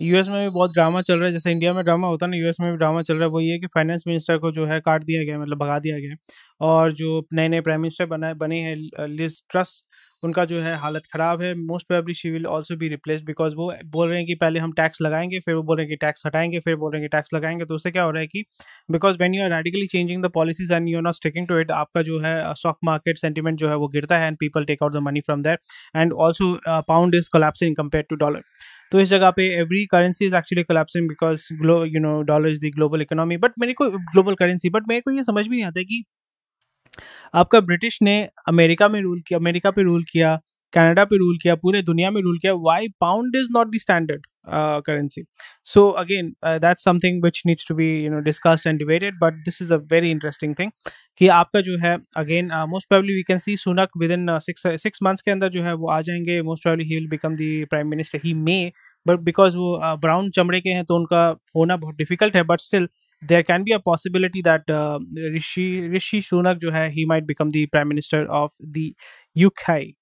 US में भी बहुत ड्रामा चल रहा है, जैसे इंडिया में ड्रामा होता है ना यूएस में भी ड्रामा चल रहा है, वो ये कि फाइनेंस मिनिस्टर को जो है काट दिया गया मतलब भगा दिया गया और जो नए नए प्राइम मिनिस्टर बना, बने हैं लिज ट्रस उनका जो है हालत ख़राब है most probably she will also be replace because वो बोल रहे हैं कि पहले हम टैक्स लगाएँगे, फिर वो बोल रहे हैं कि टैक्स हटाएँगे, फिर बोल रहे हैं कि टैक्स लगाएँगे तो उससे क्या हो रहा है कि because when you are radically changing the policies and you are not sticking to it आपका जो है स्टॉक मार्केट सेंटीमेंट जो है वो गिरता है and people take out the money from that and also pound is collapsing compare to dollar तो इस जगह पे every currency is actually collapsing because glow you know dollar is the global economy but मेरे को global currency but मेरे को ये समझ भी नहीं आता कि आपका ब्रिटिश ने अमेरिका में रूल किया अमेरिका पे रूल किया कनाडा पे रूल किया पूरे दुनिया में रूल किया why pound is not the standard currency so again that's something which needs to be you know discussed and debated but this is a very interesting thing कि आपका जो है again most probably we can see Sunak within six six months के अंदर जो है वो आ जाएँगे most probably he will become the prime minister he may but because वो ब्राउन uh, चमड़े के हैं तो उनका होना बहुत डिफ़िकल्ट है but still there can be a possibility uh, Rishi Rishi Sunak जो है he might become the prime minister of the UK